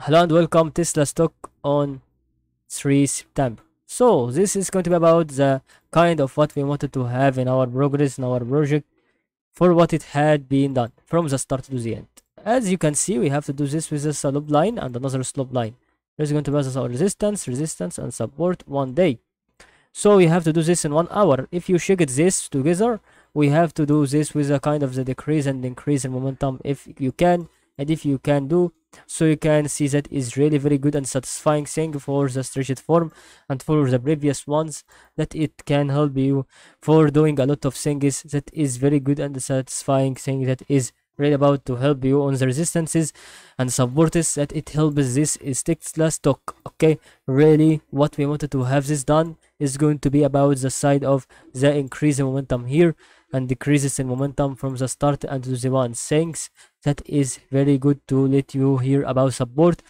Hello and welcome Tesla stock on 3 September. So this is going to be about the kind of what we wanted to have in our progress in our project for what it had been done from the start to the end. As you can see we have to do this with a slope line and another slope line. There's going to be our resistance, resistance and support one day. So we have to do this in one hour. If you shake it this together, we have to do this with a kind of the decrease and increase in momentum if you can and if you can do so you can see that is really very good and satisfying. Thing for the stretched form and for the previous ones that it can help you for doing a lot of things. That is very good and satisfying thing that is really about to help you on the resistances and supports that it helps this is Tesla stock okay really what we wanted to have this done is going to be about the side of the increase in momentum here and decreases in momentum from the start and to the one things that is very good to let you hear about support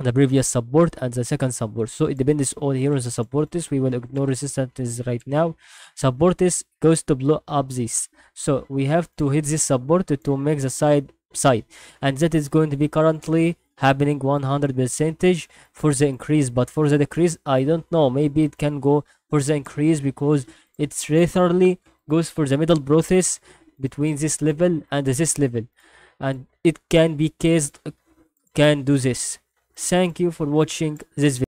the previous support and the second support. So it depends all here on the supporters we will ignore resistance right now. Supporters goes to blow up this. So we have to hit this support to make the side side. And that is going to be currently happening 100 percentage for the increase. But for the decrease i don't know. Maybe it can go for the increase because it's rarely goes for the middle process between this level and this level. And it can be cased can do this. Thank you for watching this video